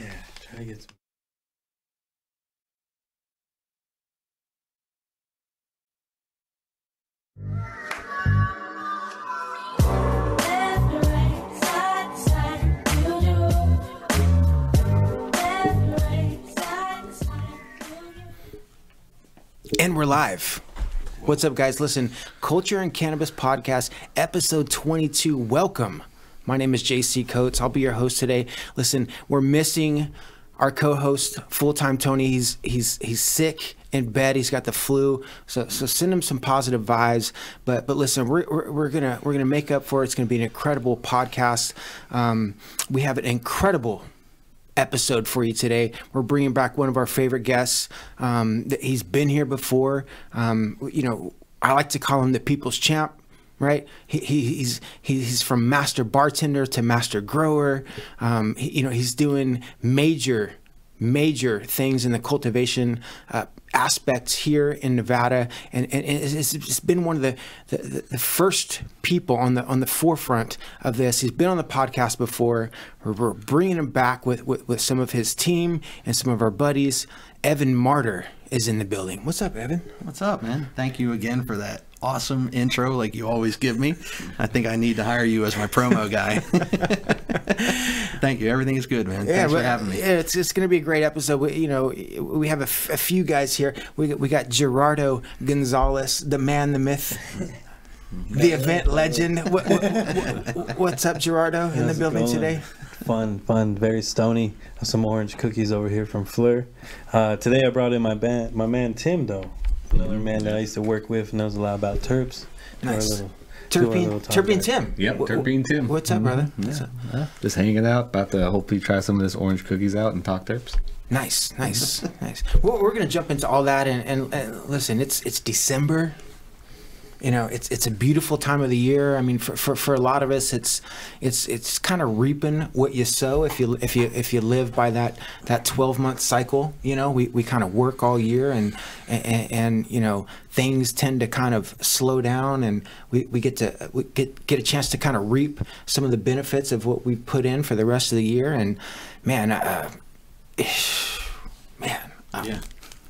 Yeah, try to get some. And we're live. What's up, guys? Listen, Culture and Cannabis Podcast, episode 22. Welcome. My name is JC Coates. I'll be your host today. Listen, we're missing our co-host, full-time Tony. He's he's he's sick in bed. He's got the flu. So so send him some positive vibes. But but listen, we're we're, we're gonna we're gonna make up for it. It's gonna be an incredible podcast. Um, we have an incredible episode for you today. We're bringing back one of our favorite guests. Um, he's been here before. Um, you know, I like to call him the people's champ. Right, he, he, he's he's from master bartender to master grower. Um, he, you know, he's doing major major things in the cultivation uh, aspects here in Nevada, and, and it's, it's been one of the, the, the first people on the on the forefront of this. He's been on the podcast before. We're, we're bringing him back with, with with some of his team and some of our buddies. Evan Marder is in the building. What's up, Evan? What's up, man? Thank you again for that awesome intro, like you always give me. I think I need to hire you as my promo guy. Thank you. Everything is good, man. Thanks for having me. It's it's going to be a great episode. We, you know, we have a, f- a few guys here. We got, we got Gerardo Gonzalez, the man, the myth, the event legend. What, what, what- what's up, Gerardo, in the building going? today? Fun, fun, very stony. Some orange cookies over here from Fleur. Uh, today I brought in my band, my man Tim though, another man that I used to work with, knows a lot about terps. To Nice. little- to our Terpene, Terpene. Tim. Yep, Wh- wh- Terpene Tim. What's up, mm-hmm. brother? What's Yeah, up? yeah. Just hanging out, about to hopefully try some of this orange cookies out and talk terps. Nice, nice, nice. Well, we're gonna jump into all that, and, and, and listen, it's it's December. You know, it's it's a beautiful time of the year. I mean, for, for, for a lot of us, it's it's it's kind of reaping what you sow. If you if you if you live by that that twelve month cycle, you know, we, we kind of work all year, and, and and you know things tend to kind of slow down, and we, we get to we get get a chance to kind of reap some of the benefits of what we put in for the rest of the year. And man, uh, man. I- Yeah.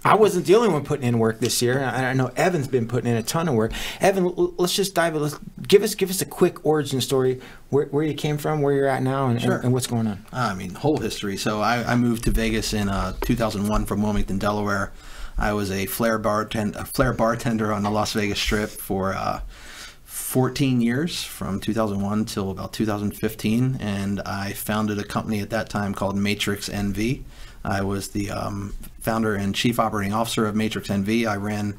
I wasn't the only one putting in work this year. I, I know Evan's been putting in a ton of work. Evan, l- let's just dive. in. Let's give us give us a quick origin story, where, where you came from, where you're at now, and, Sure. and, and what's going on. I mean, whole history. So I, I moved to Vegas in uh, 2001 from Wilmington, Delaware. I was a flair bartender, a flair bartender on the Las Vegas Strip for uh, 14 years, from 2001 till about 2015, and I founded a company at that time called Matrix NV. I was the um, founder and chief operating officer of Matrix NV. I ran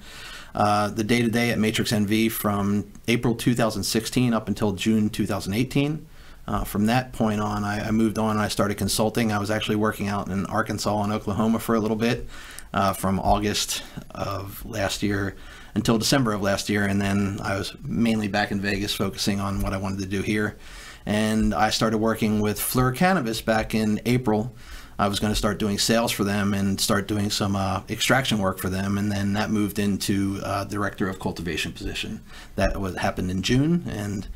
uh, the day to day at Matrix NV from April 2016 up until June 2018. Uh, from that point on, I, I moved on and I started consulting. I was actually working out in Arkansas and Oklahoma for a little bit uh, from August of last year until December of last year. And then I was mainly back in Vegas focusing on what I wanted to do here. And I started working with Fleur Cannabis back in April. I was going to start doing sales for them and start doing some uh, extraction work for them, and then that moved into uh, director of cultivation position. That was happened in June, and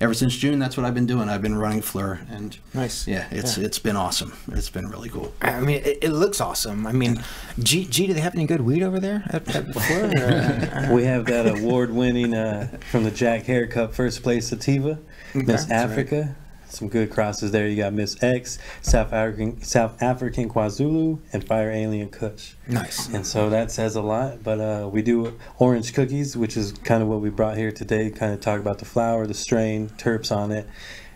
ever since June, that's what I've been doing. I've been running Fleur, and Nice. yeah, it's Yeah. it's been awesome. It's been really cool. I mean, it, it looks awesome. I mean, G, G, do they have any good weed over there at, at before? Or, We have that award-winning uh, from the Jack Herer Cup first place sativa, Miss Africa. right. Some good crosses there. You got Miss X, South African, South African KwaZulu, and Fire Alien Kush. nice. And so that says a lot. But uh, we do orange cookies, which is kind of what we brought here today. Kind of talk about the flower, the strain, terps on it,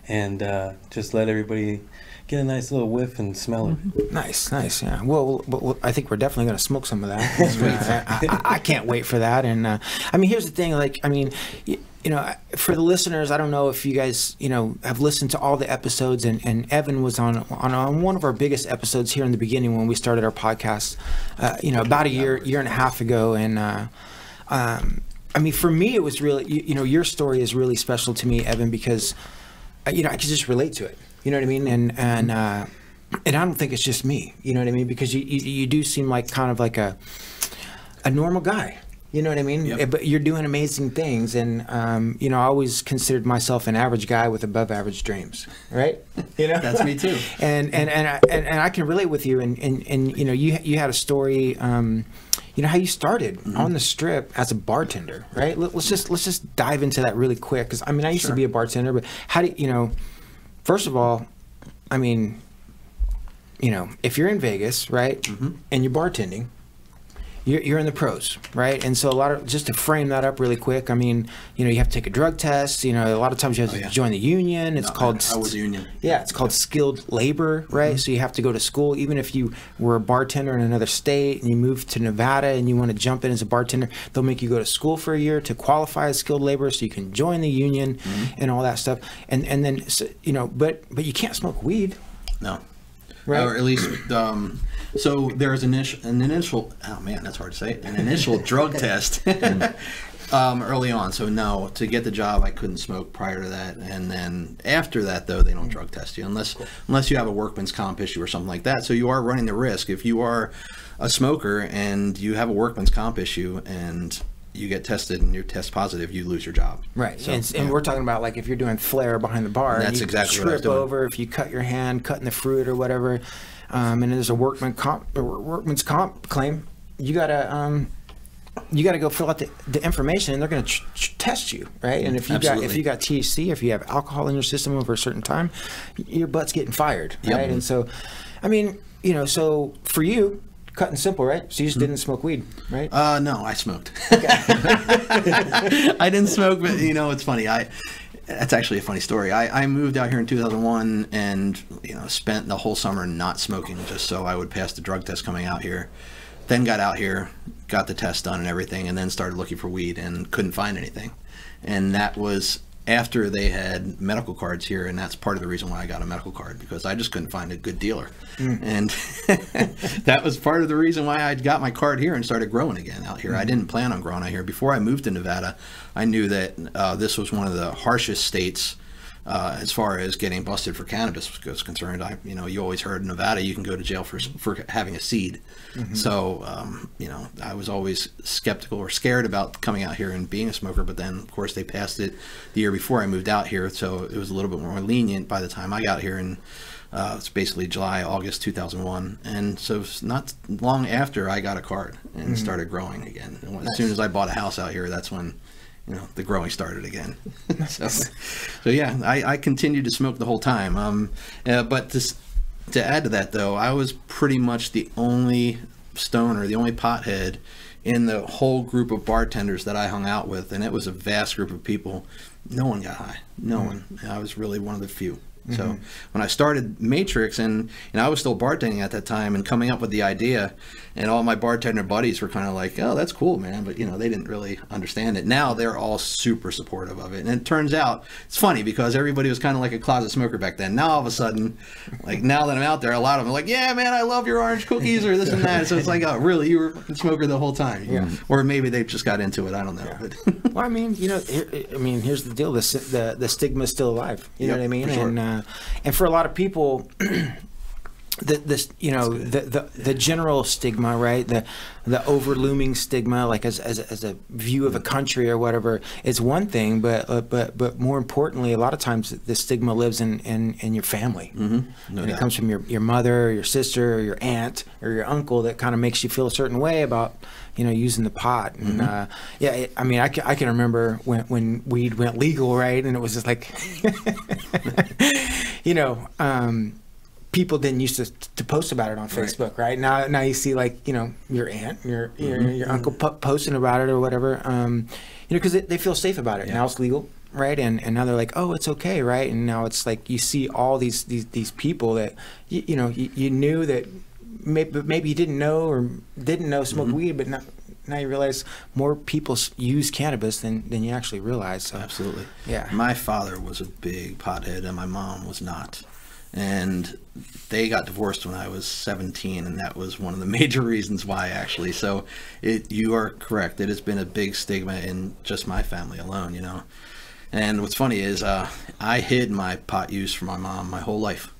and uh, just let everybody get a nice little whiff and smell it. Nice, nice. Yeah. Well, well, well, I think we're definitely going to smoke some of that. I, I, I can't wait for that. And uh, I mean, here's the thing. Like, I mean, you, you know, for the listeners, I don't know if you guys, you know, have listened to all the episodes. And, and Evan was on, on on one of our biggest episodes here in the beginning when we started our podcast. Uh, you know, about a year year and a half ago. And uh, um, I mean, for me, it was really, you, you know, your story is really special to me, Evan, because uh, you know, I could just relate to it. You know what I mean? And and uh, and I don't think it's just me. You know what I mean? Because you you, you do seem like kind of like a a normal guy. You know what I mean? Yep. But you're doing amazing things, and um, you know, I always considered myself an average guy with above average dreams, right? You know, That's me too. and and and I, and, and I can relate with you, and and, and you know, you you had a story. Um, you know how you started Mm-hmm. on the strip as a bartender, right? Let, us just let's just dive into that really quick because I mean I used to be a bartender, but how do you, you know? First of all, I mean, you know, if you're in Vegas, right, Mm-hmm. and you're bartending, you're, you're in the pros, right? And so a lot of just to frame that up really quick. I mean, you know, you have to take a drug test. You know, a lot of times you have to Oh, yeah. join the union. It's No, called I was union. Yeah, it's called skilled labor, right? Mm-hmm. So you have to go to school, even if you were a bartender in another state and you move to Nevada and you want to jump in as a bartender, they'll make you go to school for a year to qualify as skilled labor, so you can join the union Mm-hmm. and all that stuff. And and then so, you know, but but you can't smoke weed. No. Right. Or at least, um, so there is an initial, an initial, oh man, that's hard to say, an initial drug test um, early on. So no, to get the job, I couldn't smoke prior to that. And then after that, though, they don't drug test you unless unless you have a workman's comp issue or something like that. So you are running the risk if you are a smoker and you have a workman's comp issue and you get tested and you test positive, you lose your job. Right, So, and, and yeah. we're talking about like if you're doing flair behind the bar, and That's you exactly what I was trip over if you cut your hand cutting the fruit or whatever, um, and there's a workman comp, workman's comp claim, you gotta um, you gotta go fill out the, the information, and they're gonna tr- tr- test you, right? And if you got if you got THC, if you have alcohol in your system over a certain time, your butt's getting fired, Yep. right? And so, I mean, you know, so for you. Cut and simple, right? So you Hmm. just didn't smoke weed, right? Uh, no, I smoked. Okay. I didn't smoke, but you know, it's funny. I that's actually a funny story. I, I moved out here in 2001 and you know spent the whole summer not smoking just so I would pass the drug test coming out here. Then got out here, got the test done and everything, and then started looking for weed and couldn't find anything. And that was after they had medical cards here, and that's part of the reason why I got a medical card because I just couldn't find a good dealer. And that was part of the reason why I got my card here and started growing again out here. I didn't plan on growing out here. Before I moved to Nevada, I knew that uh, this was one of the harshest states uh, as far as getting busted for cannabis was concerned. I, you know, you always heard in Nevada you can go to jail for for having a seed. So, um, you know, I was always skeptical or scared about coming out here and being a smoker. But then, of course, they passed it the year before I moved out here, so it was a little bit more lenient by the time I got here. And uh, it's basically July, August 2001, and so not long after I got a card and started growing again. As soon as I bought a house out here, that's when you know the growing started again. so, so yeah, I, I continued to smoke the whole time. Um, uh, but to, to add to that, though, I was pretty much the only stoner, the only pothead in the whole group of bartenders that I hung out with, and it was a vast group of people. No one got high. No one. I was really one of the few. So when I started Matrix, and and I was still bartending at that time, and coming up with the idea, and all my bartender buddies were kind of like, "Oh, that's cool, man," but you know they didn't really understand it. Now they're all super supportive of it, and it turns out it's funny because everybody was kind of like a closet smoker back then. Now all of a sudden, like now that I'm out there, a lot of them are like, "Yeah, man, I love your orange cookies," or this and that. So it's like, "Oh, really? You were a smoker the whole time?" Yeah. Or maybe they just got into it. I don't know. But Well, I mean, you know, I mean, here's the deal: the the the stigma is still alive. You know what I mean? for sure. And uh, and for a lot of people, the this you know the, the the general stigma, right? The the overlooming stigma, like as as a, as a view of a country or whatever, is one thing. But uh, but but more importantly, a lot of times the stigma lives in in, in your family, mm-hmm. No and it comes from your your mother, or your sister, or your aunt, or your uncle that kind of makes you feel a certain way about you know using the pot. And uh, yeah, it, I mean, I can, I can remember when when weed went legal, right? And it was just like, you know. Um, People didn't used to to post about it on Facebook, right? Now, now you see like you know your aunt, your your, mm-hmm. your mm-hmm. uncle po- posting about it or whatever. Um, you know, because they feel safe about it. Now it's legal, right? And and now they're like, oh, it's okay, right? And now it's like you see all these these these people that you, you know you, you knew that maybe maybe you didn't know or didn't know smoke mm-hmm. weed, but now now you realize more people use cannabis than than you actually realize. So Absolutely. Yeah. My father was a big pothead, and my mom was not. And they got divorced when I was 17, and that was one of the major reasons why, actually. So, it you are correct. It has been a big stigma in just my family alone, you know. And what's funny is, uh, I hid my pot use from my mom my whole life,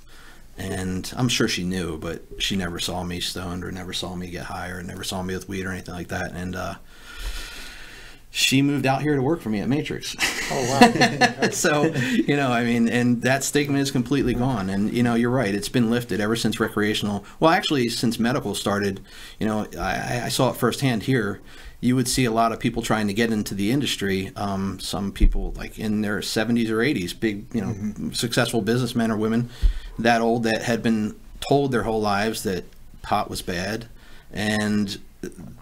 and I'm sure she knew, but she never saw me stoned or never saw me get high or never saw me with weed or anything like that. And uh, she moved out here to work for me at Matrix. Oh wow. so, you know, I mean, and that stigma is completely gone. And, you know, you're right. It's been lifted ever since recreational, well, actually, since medical started. You know, I, I saw it firsthand here. You would see a lot of people trying to get into the industry. Um, some people, like in their 70s or 80s, big, you know, successful businessmen or women that old that had been told their whole lives that pot was bad. And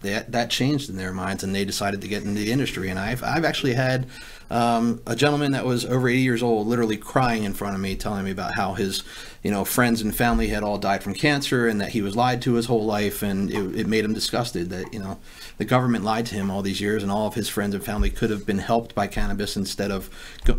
that that changed in their minds, and they decided to get into the industry. And I've I've actually had um, a gentleman that was over 80 years old, literally crying in front of me, telling me about how his you know friends and family had all died from cancer, and that he was lied to his whole life, and it, it made him disgusted that you know the government lied to him all these years, and all of his friends and family could have been helped by cannabis instead of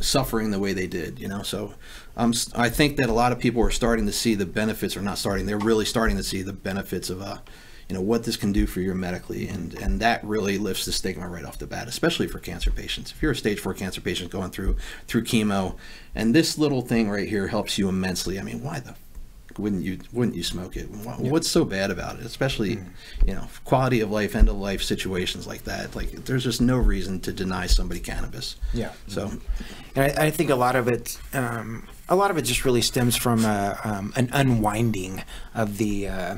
suffering the way they did. You know, so. Um, I think that a lot of people are starting to see the benefits, or not starting. They're really starting to see the benefits of uh, you know what this can do for you medically and and that really lifts the stigma right off the bat especially for cancer patients. If you're a stage 4 cancer patient going through through chemo and this little thing right here helps you immensely i mean why the wouldn't you wouldn't you smoke it? Wha- what's so bad about it? Especially you know quality of life end of life situations like that like there's just no reason to deny somebody cannabis. Yeah. so And I, I think a lot of it, um, a lot of it just really stems from uh, um, an unwinding of the, uh,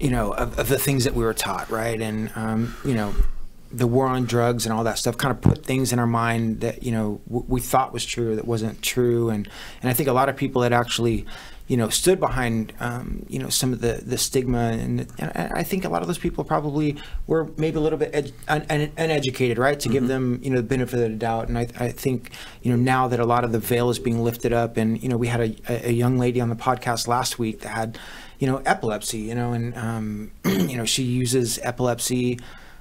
you know, of, of the things that we were taught, right? And um, you know, the war on drugs and all that stuff kind of put things in our mind that you know w- we thought was true that wasn't true, and and I think a lot of people had actually. You know, stood behind um, you know some of the, the stigma, and, and I think a lot of those people probably were maybe a little bit ed- un- un- uneducated, right? To give them you know the benefit of the doubt, and I, I think you know now that a lot of the veil is being lifted up, and you know we had a, a- a young lady on the podcast last week that had you know epilepsy, you know, and um, you know she uses epilepsy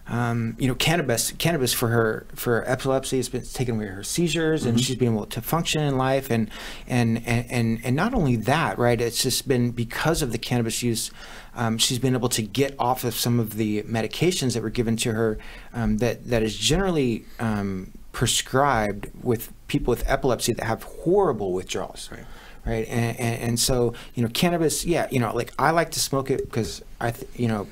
um, you know, cannabis, cannabis for her for epilepsy, it's been taken away her seizures, and she's been able to function in life, and and and and and not only that, right? It's just been because of the cannabis use, um, she's been able to get off of some of the medications that were given to her, um, that that is generally um, prescribed with people with epilepsy that have horrible withdrawals. Right right and, and, and so you know cannabis yeah you know like i like to smoke it because i th- you know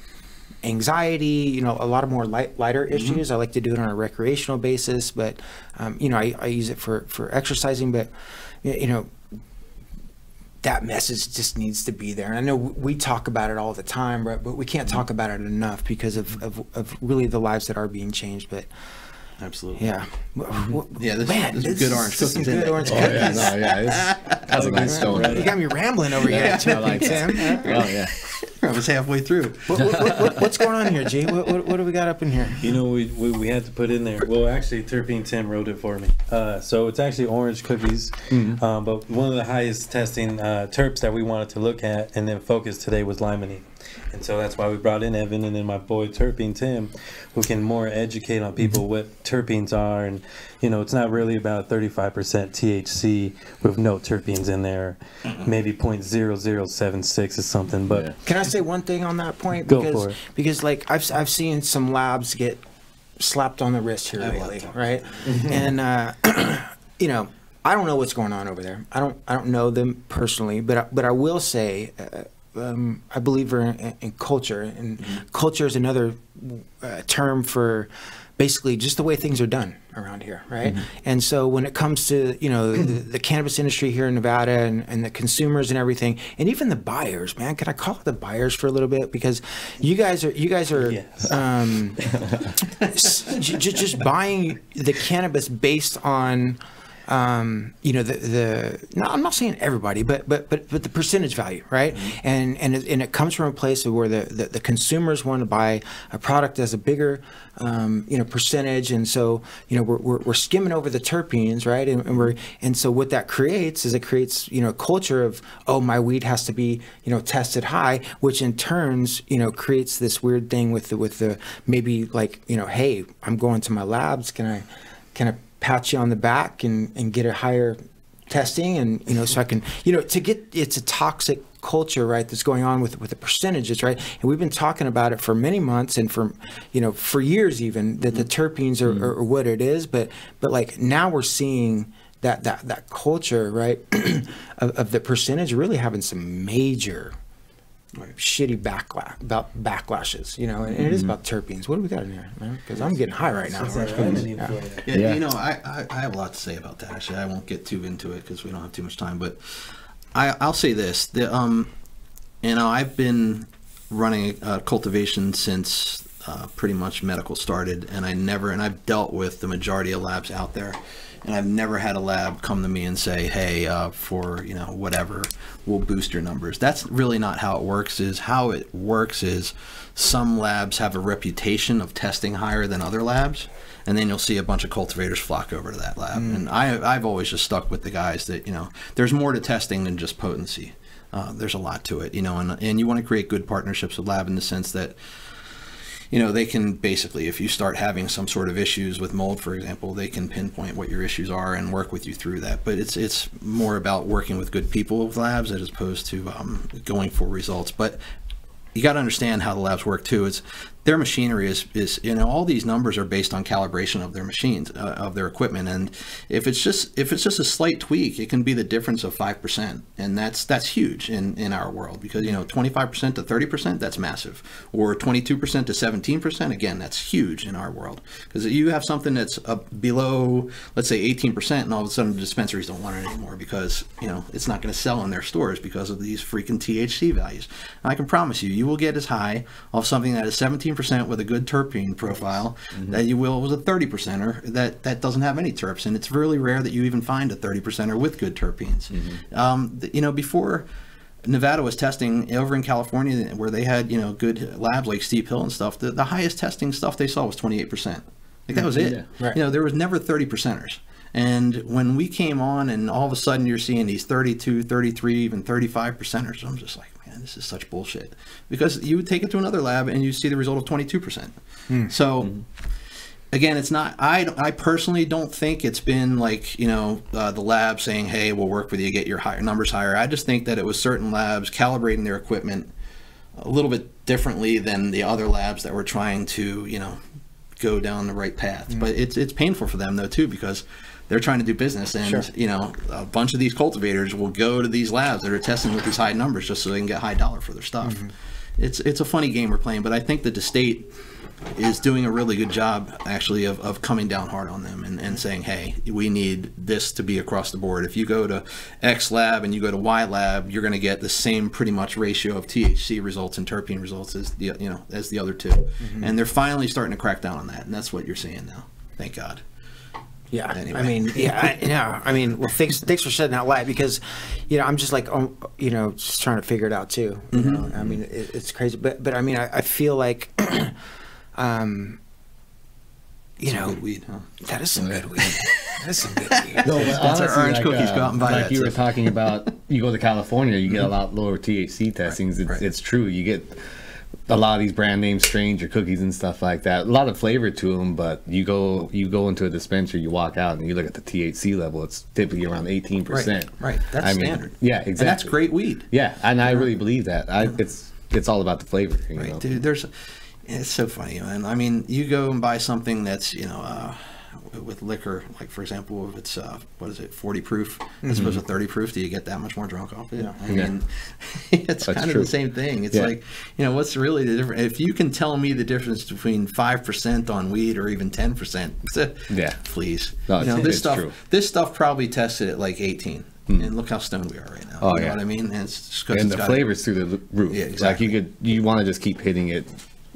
anxiety you know a lot of more light, lighter issues. I like to do it on a recreational basis but um, you know I, I use it for for exercising but you know that message just needs to be there. And i know we talk about it all the time right but we can't talk about it enough because of, of, of really the lives that are being changed but absolutely. Yeah. W- Yeah, this- man, this is good orange this is some good orange Oh yeah, no, yeah, it's, that's a nice stone. you got me rambling over here I Tim. like Tim. Oh yeah. I was halfway through What, what, what, what- what's going on here, G? What, what, what do we got up in here? You know, we, we, we had to put in there. Well, actually, Terpene Tim wrote it for me. Uh, so it's actually orange cookies. Um, but one of the highest testing uh, terps that we wanted to look at and then focus today was limonene. And so that's why we brought in Evan and then my boy Terpene Tim, who can more educate on people what terpenes are. And, you know, it's not really about 35% THC with no terpenes in there. Maybe 0.0076 is something. But Yeah. Can I say one thing on that point? Go because, for it. Because like I've I've seen some labs get slapped on the wrist here I lately, love right? and uh, you know, I don't know what's going on over there. I don't I don't know them personally, but I, but I will say. Uh, um, I believe in, in culture, and culture is another uh, term for basically just the way things are done around here, right? And so when it comes to you know the, the cannabis industry here in Nevada and, and the consumers and everything, and even the buyers, man, can I call it the buyers for a little bit because you guys are you guys are Yes. um, s- j- j- just buying the cannabis based on um, you know the the no, I'm not saying everybody, but but but but the percentage value, right? And and it, and it comes from a place of where the, the, the consumers want to buy a product as a bigger um, you know percentage, and so you know we're, we're, we're skimming over the terpenes, right? And, and we're and so what that creates is it creates you know a culture of oh my weed has to be you know tested high, which in turns you know creates this weird thing with the with the maybe like you know hey I'm going to my labs, can I can I pat you on the back and, and get a higher testing and you know so I can you know to get it's a toxic culture right that's going on with with the percentages right? And we've been talking about it for many months and for you know for years even that the mm-hmm. terpenes are, are, mm-hmm. are what it is. But but like now we're seeing that that that culture right of, of the percentage really having some major shitty backlash about backlashes, you know, and, it is about terpenes. What do we got in here, man? Because I'm getting high right now. What's that Orange limonene you? Yeah, Yeah. you know, I, I, I have a lot to say about that. Actually, I won't get too into it because we don't have too much time. But I, I'll say this: the, um, you know, I've been running uh, cultivation since uh, pretty much medical started, and I never, and I've dealt with the majority of labs out there, and I've never had a lab come to me and say, "Hey, uh, for you know whatever, we'll boost your numbers." That's really not how it works. Is how it works is some labs have a reputation of testing higher than other labs and then you'll see a bunch of cultivators flock over to that lab. And I, I've always just stuck with the guys that you know. There's more to testing than just potency. Uh, there's a lot to it, you know, and and you want to create good partnerships with lab in the sense that you know they can basically if you start having some sort of issues with mold for example they can pinpoint what your issues are and work with you through that but it's it's more about working with good people with labs as opposed to um, going for results but you got to understand how the labs work too. It's their machinery is is you know all these numbers are based on calibration of their machines uh, of their equipment, and if it's just if it's just a slight tweak, it can be the difference of five percent, and that's that's huge in in our world because you know twenty five percent to thirty percent that's massive, or twenty two percent to seventeen percent again that's huge in our world. Because you have something that's below let's say eighteen percent, and all of a sudden the dispensaries don't want it anymore because you know it's not going to sell in their stores because of these freaking THC values. And I can promise you, you will get as high off something that is 17% with a good terpene profile mm-hmm. that you will with a 30 percenter that that doesn't have any terps, and it's really rare that you even find a 30 percenter with good terpenes. Mm-hmm. Um, you know, before. Nevada was testing over in California where they had, you know, good labs like Steep Hill and stuff. The, the highest testing stuff they saw was 28%. Like that mm-hmm. was it. Yeah. Right. You know, there was never 30 percenters. And when we came on and all of a sudden you're seeing these 32, 33, even 35 percenters, I'm just like, man, this is such bullshit. Because you would take it to another lab and you see the result of 22%. So again, it's not. I I personally don't think it's been like you know uh, the lab saying, "Hey, we'll work with you, get your higher numbers higher." I just think that it was certain labs calibrating their equipment a little bit differently than the other labs that were trying to you know go down the right path. But it's it's painful for them though too because they're trying to do business and Sure. you know a bunch of these cultivators will go to these labs that are testing with these high numbers just so they can get high dollar for their stuff. Mm-hmm. It's it's a funny game we're playing, but I think that the state is doing a really good job actually of, of coming down hard on them and, and saying, hey, we need this to be across the board. If you go to X lab and you go to Y lab, you're going to get the same pretty much ratio of THC results and terpene results as the you know as the other 2 mm-hmm. And they're finally starting to crack down on that, and that's what you're seeing now. Thank God. Yeah, Anyway. I mean, yeah, I, yeah. I mean, well, thanks, thanks for shedding that light because, you know, I'm just like, um, you know, just trying to figure it out too. You know, I mean, it, it's crazy, but but I mean, I, I feel like, um, you know, weed, huh? that is some good weed. That is some good weed. No, but That's our honestly, orange like, cookies. uh, Go out and buy Like you were talking about, you go to California, you get a lot lower THC testings. It's, right. it's true. You get a lot of these brand name strains, your cookies and stuff like that. A lot of flavor to them, but you go you go into a dispensary, you walk out, and you look at the THC level. It's typically around eighteen percent. Right, right. That's I mean, standard. Yeah, exactly. And that's great weed. Yeah, and I really believe that. I, it's it's all about the flavor. You Right, know? dude. There's, it's so funny, man. I mean, you go and buy something that's you know, uh, with liquor, like for example, if it's uh, what is it, 40 proof as opposed to 30 proof, do you get that much more drunk off it? I Mm-hmm. Yeah. mean, it's That's kind of the same thing. It's Yeah. like, you know, what's really the difference? If you can tell me the difference between five percent on weed or even 10 percent, Yeah. please. No, you know, this stuff, true. this stuff probably tested at like 18. And look how stoned we are right now. Oh, you know what I mean? And it's just 'cause and the flavors through the roof. Yeah, Like exactly. you could, you want to just keep hitting it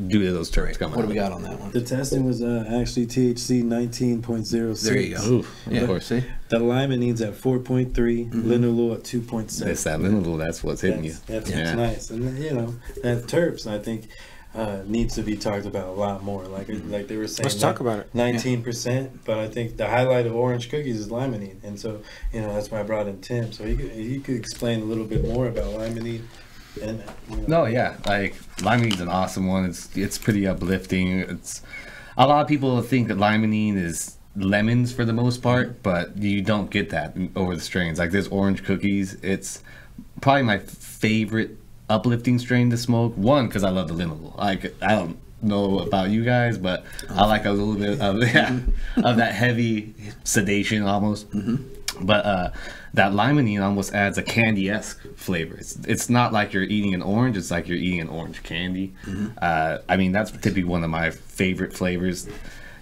due to those terms coming. What do we got on that one? The testing was uh, actually THC 19.06. There you go. Oof, Yeah, of course. see? The limonene at 4.3, linalool at 2.7. It's that little. That's what's hitting you. That's, that's Yeah. nice, and then, you know that terps. I think uh, needs to be talked about a lot more. Like like they were saying, Let's talk about it. Nineteen percent, but I think the highlight of orange cookies is limonene, and so you know that's why I brought in Tim. So he could he could explain a little bit more about limonene. And you know, No, yeah, like limonene is an awesome one. It's it's pretty uplifting. It's a lot of people think that limonene is lemons for the most part, but you don't get that over the strains. Like this orange cookies, it's probably my favorite uplifting strain to smoke. One, because I love the linalool. Like I don't know about you guys, but I like a little bit of yeah, of that heavy sedation almost. Mm-hmm. But uh, that limonene almost adds a candy esque flavor. It's, it's not like you're eating an orange, it's like you're eating an orange candy. Uh, I mean, that's typically one of my favorite flavors.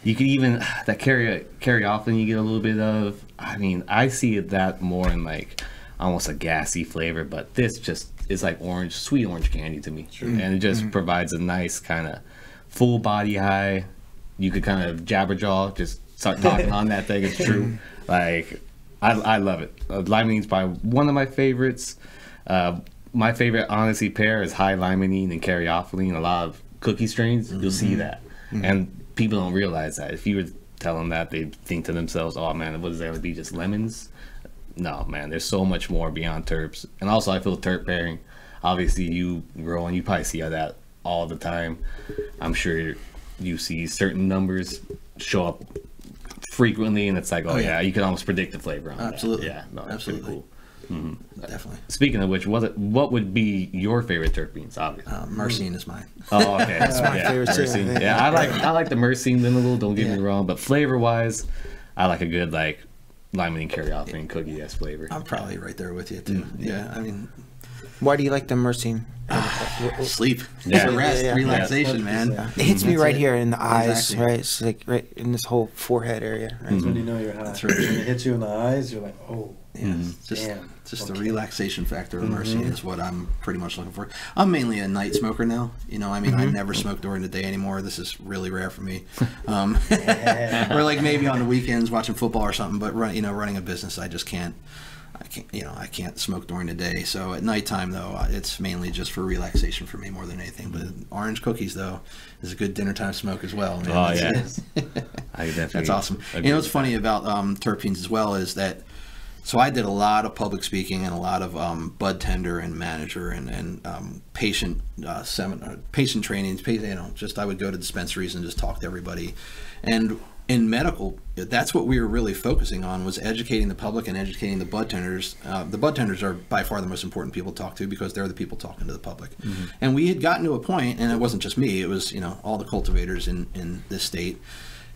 You can even, that carry, carry often you get a little bit of. I mean, I see that more in like almost a gassy flavor, but this just is like orange, sweet orange candy to me. And it just provides a nice kind of full body high. You could kind of jabberjaw, just start talking on that thing. It's true. Like, I, I love it. Uh, limonene's probably one of my favorites. Uh, my favorite, honestly, pair is high limonene and caryophyllene. A lot of cookie strains, you'll see that. And people don't realize that. If you were to tell them that, they'd think to themselves, oh man, what does that be? Just lemons? No, man, there's so much more beyond terps. And also, I feel terp pairing. Obviously, you growing, you probably see that all the time. I'm sure you see certain numbers show up frequently, and it's like, oh, yeah. yeah. you can almost predict the flavor on that. Absolutely. Yeah, no, Absolutely. cool. Mm-hmm. Mm-hmm. Definitely. Speaking of which, what what would be your favorite terpenes? Obviously. Uh, Myrcene is mine. Oh, okay. That's my favorite too, I Yeah, I like I like the myrcene vanilla. Don't get me wrong, but flavor wise, I like a good like lemon and caryophyllene cookie s flavor. I'm probably right there with you too. Mm-hmm. Yeah, I mean, Why do you like the myrcene? sleep, Yeah. It's a rest, Yeah, yeah. relaxation, man. Yeah. It hits me That's right it. here in the eyes, Exactly. right? It's like right in this whole forehead area. Right? Mm-hmm. That's when you know you're high. That's right. When it hits you in the eyes, you're like, oh. Yeah, it's just Damn. just the relaxation factor of myrcene mm-hmm. is what I'm pretty much looking for. I'm mainly a night smoker now. You know, I mean, I never smoke during the day anymore. This is really rare for me. Um, or like maybe on the weekends watching football or something. But run, you know, running a business, I just can't. I can't, you know, I can't smoke during the day. So at nighttime, though, uh, it's mainly just for relaxation for me more than anything. But orange cookies, though, is a good dinner time smoke as well. man. Oh That's- yeah, I definitely. that's awesome. agree You know what's with funny about um, terpenes as well is that. So I did a lot of public speaking and a lot of um, bud tender and manager and, and um, patient uh, seminar, patient trainings. You know, just I would go to dispensaries and just talk to everybody. And in medical, that's what we were really focusing on was educating the public and educating the bud tenders. Uh, the bud tenders are by far the most important people to talk to because they're the people talking to the public. And we had gotten to a point, and it wasn't just me; it was you know all the cultivators in in this state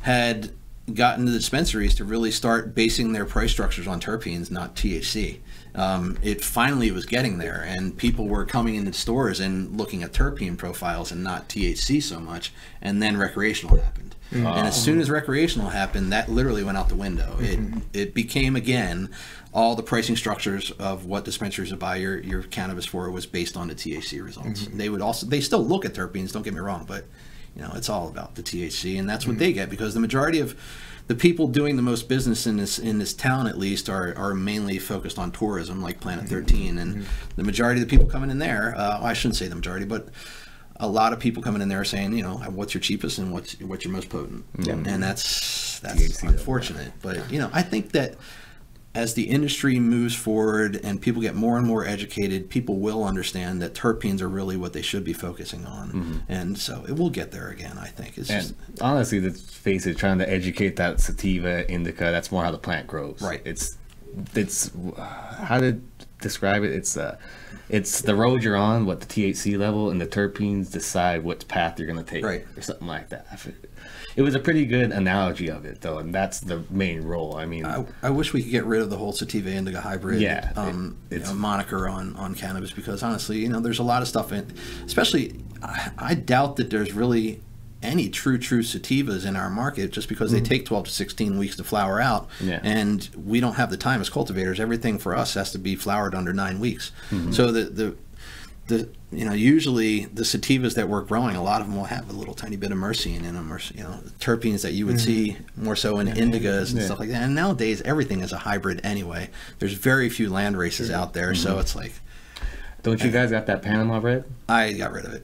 had gotten to the dispensaries to really start basing their price structures on terpenes, not THC. Um, it finally was getting there, and people were coming into stores and looking at terpene profiles and not THC so much. And then recreational happened, and as soon as recreational happened, that literally went out the window. It mm-hmm. it became again all the pricing structures of what dispensaries would buy your, your cannabis for was based on the THC results. Mm-hmm. They would also they still look at terpenes. Don't get me wrong, but you know it's all about the THC, and that's what mm-hmm. they get because the majority of the people doing the most business in this in this town at least are, are mainly focused on tourism like planet 13 and the majority of the people coming in there uh, i shouldn't say the majority but a lot of people coming in there saying you know what's your cheapest and what's what's your most potent? Mm-hmm. And that's that's THC, unfortunate. But you know i think that as the industry moves forward and people get more and more educated, people will understand that terpenes are really what they should be focusing on, mm-hmm. and so it will get there again. I think. It's just And honestly, let's face it, trying to educate that sativa indica, that's more how the plant grows. Right. It's, it's, how to describe it? It's, uh, it's the road you're on, what the THC level, and the terpenes decide what path you're going to take. Right. Or something like that. It was a pretty good analogy of it, though, and that's the main role. I mean, I, I wish we could get rid of the whole sativa indica hybrid Yeah, it- um, you know, moniker on, on cannabis because honestly, you know, there's a lot of stuff in, especially I, I doubt that there's really any true true sativas in our market just because they take 12 to 16 weeks to flower out. Mm-hmm. Yeah. and we don't have the time as cultivators. Everything for us has to be flowered under nine weeks. Mm-hmm. so the the the you know usually the sativas that we're growing a lot of them will have a little tiny bit of myrcene in them or you know terpenes that you would see more so in indicas and Yeah. stuff like that. And nowadays everything is a hybrid anyway. There's very few land races out there. So it's like don't you guys got that Panama red? i got rid of it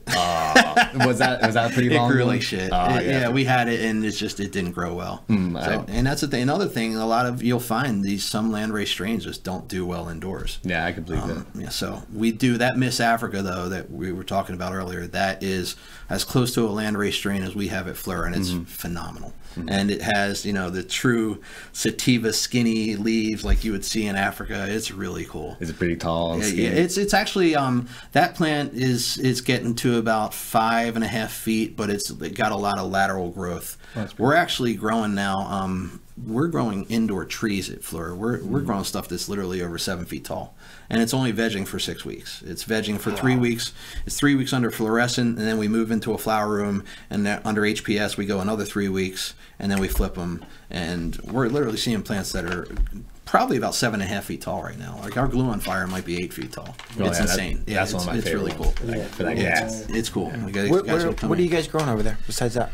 was that was that a pretty it long grew like shit. Oh, It- yeah. we had it, and it's just it didn't grow well. Mm, So- and that's the thing. Another thing, a lot of you'll find these some landrace strains just don't do well indoors. Yeah, I can believe Um, yeah, so we do that Miss Africa though that we were talking about earlier. That is as close to a landrace strain as we have at Fleur, and it's Mm-hmm. phenomenal. And it has you know the true sativa skinny leaves like you would see in Africa. It's really cool. that. Is it pretty tall Yeah, yeah, it's it's actually um that plant is it's getting to about five and a half feet, but it's it got a lot of lateral growth. We're actually growing now. Um, we're growing indoor trees at Fleur. We're we're growing stuff that's literally over seven feet tall, and it's only vegging for six weeks. It's vegging for three weeks. It's three weeks under fluorescent, and then we move into a flower room, and then under HPS we go another three weeks, and then we flip them, and we're literally seeing plants that are probably about seven and a half feet tall right now. Like our glue on fire might be eight feet tall. Oh, it's yeah, that- insane. yeah, that's it's, one of my it's favorite really cool. Like, for that Yeah, gas. it's, it's cool. You guys- What, guys what, are, what are you guys growing over there besides that?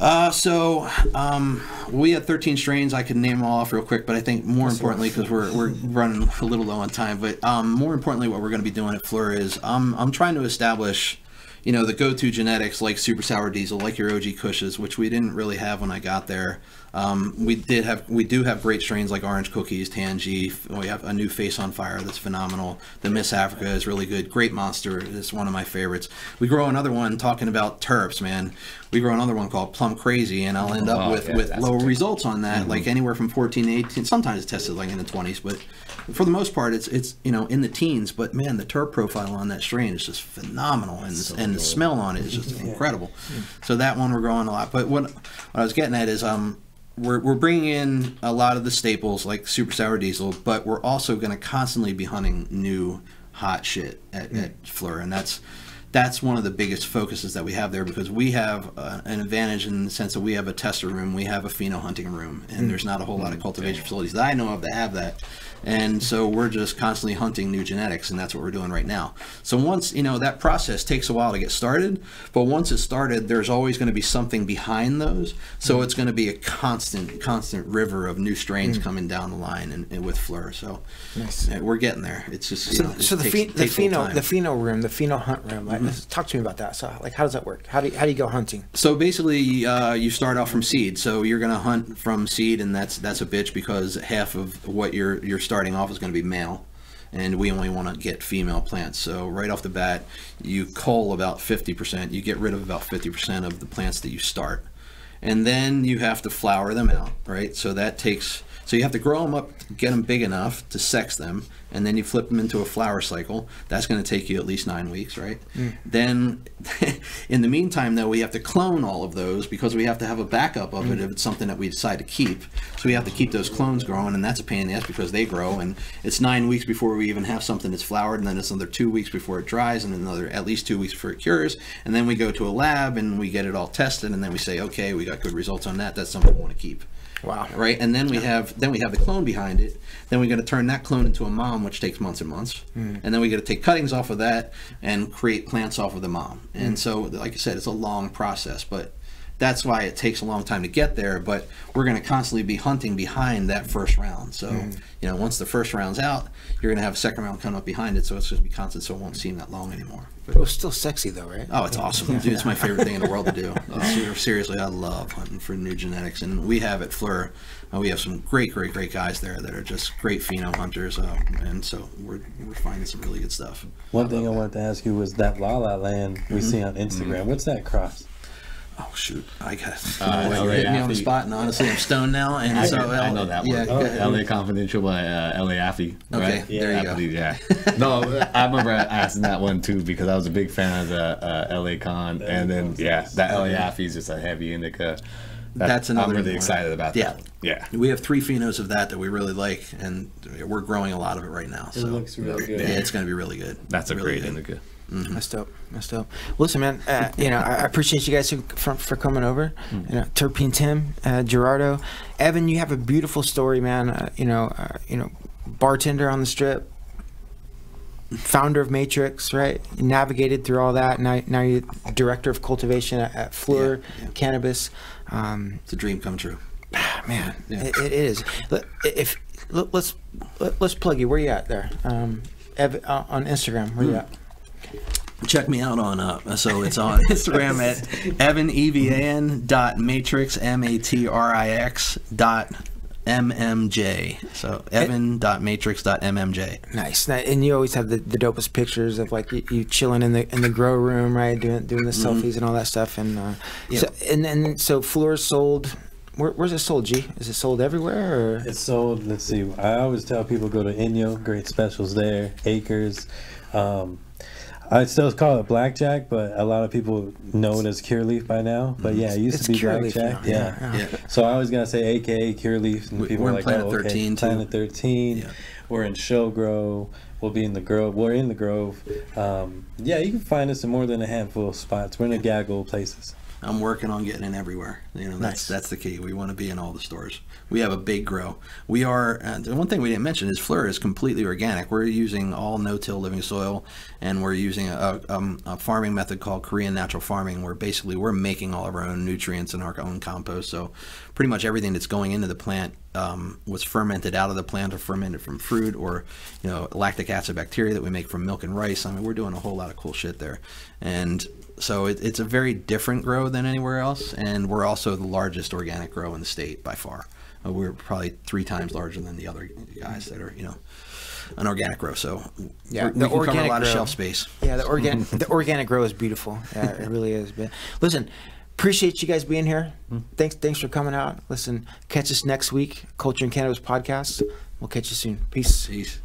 Uh, so um, we had 13 strains. I could name them all off real quick, but I think more importantly, because we're, we're running a little low on time, but um, more importantly, what we're going to be doing at Fleur is um, I'm trying to establish, you know, the go-to genetics like Super Sour Diesel, like your OG Kushes, which we didn't really have when I got there. Um, we did have, we do have great strains like Orange Cookies, Tangy. We have a new Face on Fire that's phenomenal. The Miss Africa is really good. Great Monster is one of my favorites. We grow another one talking about terps, man. We grow another one called Plum Crazy, and I'll end up Oh, with yeah, with lower results on that, like anywhere from 14 to 18. Sometimes it's tested like in the 20s, but for the most part, it's it's you know in the teens. But man, the terp profile on that strain is just phenomenal, and and the smell on it is just incredible. So that one we're growing a lot. But what what I was getting at is um. We're, we're bringing in a lot of the staples like super sour diesel, but we're also going to constantly be hunting new hot shit at, at Fleur, and that's that's one of the biggest focuses that we have there because we have uh, an advantage in the sense that we have a tester room, we have a pheno hunting room, and there's not a whole lot of cultivation facilities that I know of that have that. And so we're just constantly hunting new genetics, and that's what we're doing right now. So once you know that process takes a while to get started, but once it's started, there's always going to be something behind those. So mm-hmm. it's going to be a constant, constant river of new strains mm. coming down the line, and, and with Fleur. So Nice. we're getting there. It's just So, know, it so the takes- the pheno the pheno room, the pheno hunt room. Like, let's talk to me about that. So, like, how does that work? How do you, how do you go hunting? So basically, uh, you start off from seed. So you're going to hunt from seed, and that's that's a bitch because half of what you're you're starting off is going to be male, and we only want to get female plants. So right off the bat, you cull about 50%. You get rid of about 50% of the plants that you start, and then you have to flower them out. Right. So that takes. So you have to grow them up, get them big enough to sex them, and then you flip them into a flower cycle. That's going to take you at least nine weeks, right? Mm. Then, in the meantime, though, we have to clone all of those because we have to have a backup of it mm. if it's something that we decide to keep. So we have to keep those clones growing, and that's a pain in the ass because they grow, and it's nine weeks before we even have something that's flowered, and then it's another two weeks before it dries, and another at least two weeks before it cures, and then we go to a lab and we get it all tested, and then we say, okay, we got good results on that. That's something we want to keep Wow. right? And then we have then we have the clone behind it. Then we got to turn that clone into a mom, which takes months and months. Hmm. And then we got to take cuttings off of that and create plants off of the mom. And hmm. so, like I said, it's a long process, but that's why it takes a long time to get there. But we're going to constantly be hunting behind that first round. So you know, once the first round's out, you're going to have a second round coming up behind it. So it's just be constant, so it won't seem that long anymore. But, It was still sexy though, right? Oh, it's awesome, dude! It's my favorite thing in the world to do. Ser- Seriously, I love hunting for new genetics, and we have at Fleur, uh, we have some great, great, great guys there that are just great pheno hunters, uh, and so we're we're finding some really good stuff. One thing I wanted to ask you was that La La Land we see on Instagram. What's that cross? Oh shoot, I got Uh, you LA hit me on the spot, and honestly, I'm stoned now, and I, so I know that yeah, one. go ahead. LA Confidential by uh, LA Affie. Okay, right? there you I go. believe, yeah. No, I remember asking that one too because I was a big fan of the uh, LA Con, and then yeah, that LA Affie is just a heavy indica. That- That's another one I'm really one. excited about Yeah. that. one. Yeah. We have three phenos of that that we really like, and we're growing a lot of it right now. So It looks really good. yeah, it's going to be really good. That's a Really great good. indica. That's dope. That's dope. Listen, man. Uh, you know, I appreciate you guys for, for coming over. You know, Terpene Tim, uh, Gerardo, Evan. You have a beautiful story, man. Uh, you know, uh, you know, bartender on the strip, founder of Matrix, right? You navigated through all that. Now, now you're director of cultivation at, at Fleur Yeah, yeah. Cannabis. Um, It's a dream come true. man, Yeah. it, it is. If let, let's let, let's plug you. Where you at there? Um, Ev, uh, on Instagram. Where you at? Check me out on uh so it's on instagram at evan evan dot matrix m-a-t-r-i-x dot mmj so evan dot matrix dot mmj Nice. And you always have the, the dopest pictures of like you, you chilling in the in the grow room, right? Doing doing the selfies and all that stuff. And uh, Yeah. so and then so Fleur's sold. Where, where's it sold? G? Is it sold everywhere? Or? It's sold. Let's see. I always tell people go to Inyo. Great specials there. Acres. Um, I still call it blackjack, but a lot of people know it as Curaleaf by now. But yeah, it used It's to be Curaleaf blackjack. now, Yeah. yeah, Yeah. So I always gotta say AKA Curaleaf, and We- people we're are in like, Planet oh, okay. 13 too. Planet Thirteen. Yeah. We're in Show Grove. We'll be in the Grove. We're in the Grove. Um, yeah, you can find us in more than a handful of spots. We're in a gaggle of places. I'm working on getting in everywhere. You know, that's Nice. that's the key. We want to be in all the stores. We have a big grow. We are. Uh, the one thing we didn't mention is Fleur is completely organic. We're using all no-till living soil, and we're using a, um, a farming method called Korean natural farming, where basically we're making all of our own nutrients and our own compost. So, pretty much everything that's going into the plant um, was fermented out of the plant, or fermented from fruit, or you know, lactic acid bacteria that we make from milk and rice. I mean, we're doing a whole lot of cool shit there, and so it, it's a very different grow than anywhere else, and we're also the largest organic grow in the state by far. Uh, we're probably three times larger than the other guys that are, you know, an organic grow. So Yeah, we're- we the can cover a organic lot of grow. shelf space. Yeah, the organic the organic grow is beautiful. Yeah, it really is. But listen, appreciate you guys being here. Thanks thanks for coming out. Listen, catch us next week, Culture and Cannabis podcast. We'll catch you soon. Peace. Peace.